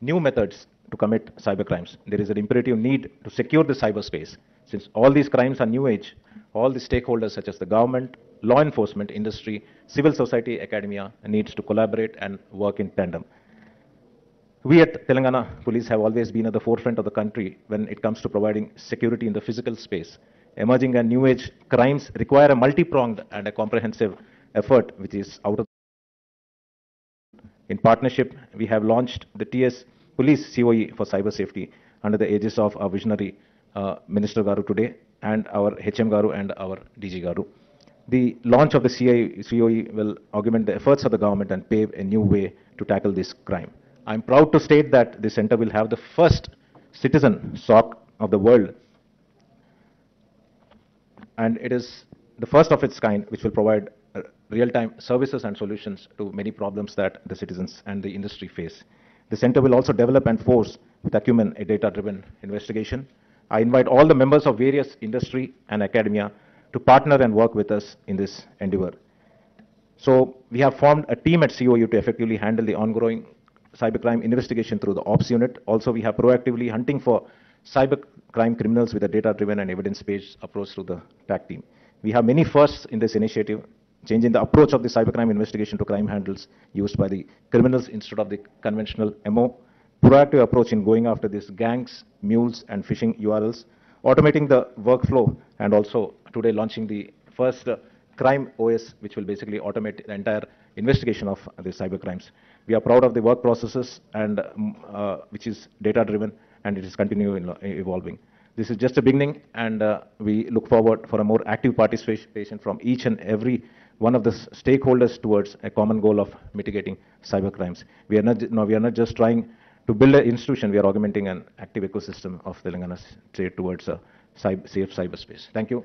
new methods to commit cybercrimes. There is an imperative need to secure the cyberspace. Since all these crimes are new age, all the stakeholders such as the government, law enforcement, industry, civil society, academia needs to collaborate and work in tandem. We at Telangana Police have always been at the forefront of the country when it comes to providing security in the physical space. Emerging and new age crimes require a multi-pronged and a comprehensive effort which is out of in partnership, we have launched the TS Police COE for cyber safety under the aegis of our visionary uh, Minister Garu today and our HM Garu and our DG Garu. The launch of the COE will augment the efforts of the government and pave a new way to tackle this crime. I'm proud to state that the center will have the first citizen SOC of the world and it is the first of its kind which will provide real-time services and solutions to many problems that the citizens and the industry face. The center will also develop and force with acumen a data-driven investigation. I invite all the members of various industry and academia to partner and work with us in this endeavor. So we have formed a team at COU to effectively handle the ongoing cybercrime investigation through the ops unit. Also, we have proactively hunting for cybercrime criminals with a data-driven and evidence-based approach through the TAC team. We have many firsts in this initiative, changing the approach of the cybercrime investigation to crime handles used by the criminals instead of the conventional MO, proactive approach in going after these gangs, mules, and phishing URLs, automating the workflow, and also today launching the first uh, crime OS, which will basically automate the entire investigation of the cyber crimes. We are proud of the work processes and um, uh, which is data driven and it is continuing evolving. This is just a beginning and uh, we look forward for a more active participation from each and every one of the stakeholders towards a common goal of mitigating cyber crimes. We are not, no, we are not just trying to build an institution, we are augmenting an active ecosystem of Telangana state towards a cyber, safe cyberspace. Thank you.